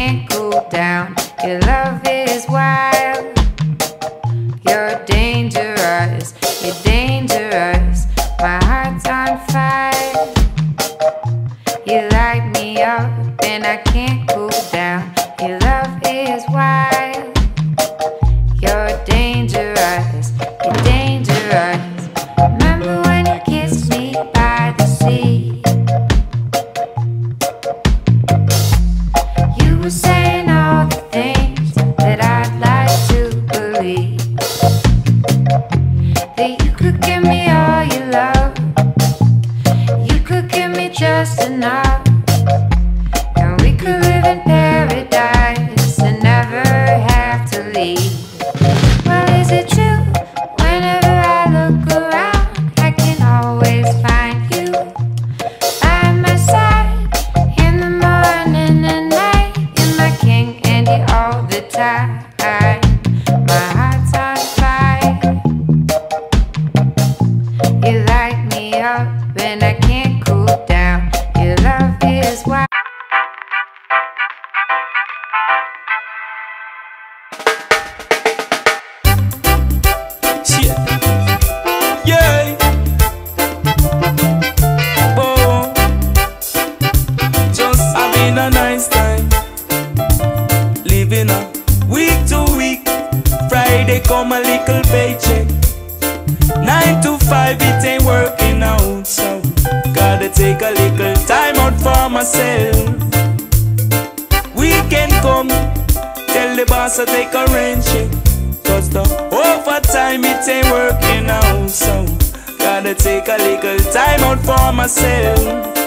can't cool down. Your love is wild. You're dangerous. You're dangerous. My heart's on fire. You light me up and I can't cool down. Your love is wild. You're dangerous. You're dangerous. Paycheck. Nine to five, it ain't working out. So gotta take a little time out for myself. Weekend come, tell the boss I take a rain check. Cause the overtime it ain't working out So gotta take a little time out for myself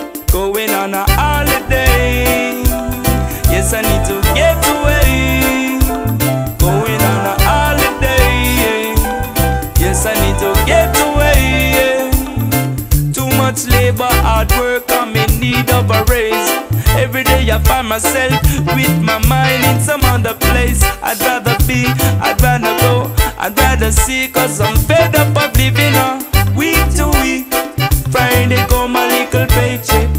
much labor, hard work, I'm in need of a raise. Every day I find myself with my mind in some other place. I'd rather be, I'd rather go, I'd rather see Cause I'm fed up of living a week to week. Friday come my little paycheck.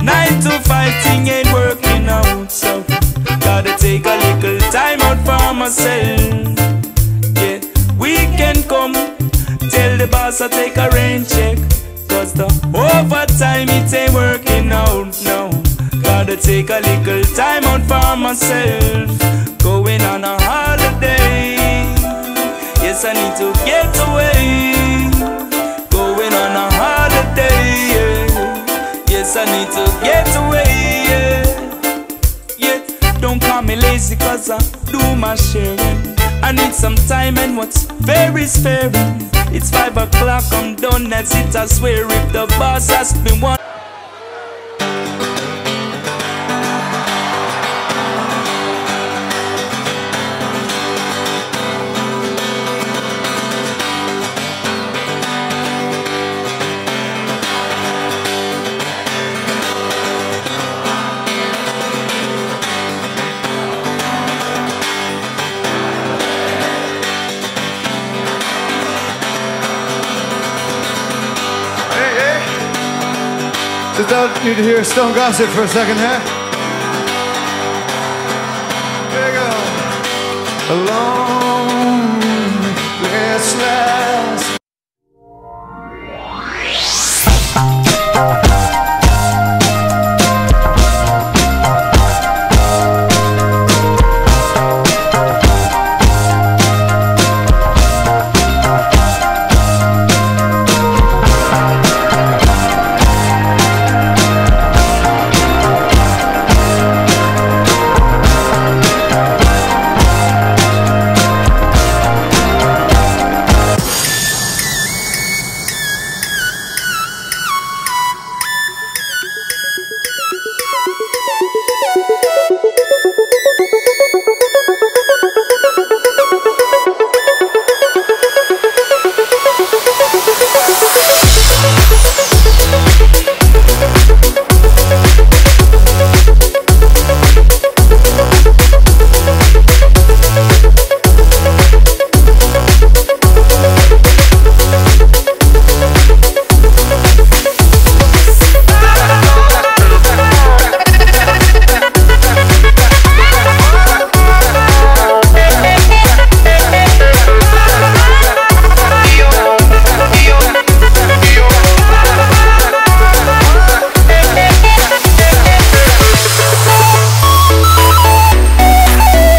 Nine to five thing ain't working out So gotta take a little time out for myself. Yeah, weekend come Tell the boss I take a rain check Cause the overtime it ain't working out now Gotta take a little time out for myself. Going on a holiday. Yes I need to get away. Going on a holiday yeah. Yes I need to get away yeah. Yeah, don't call me lazy cause I do my sharing. I need some time and what's fair is fair It's five o'clock, I'm done, that's it I swear if the boss asks me one Just don't need to hear Stone Gossip for a second here. There you go. Alone, restless,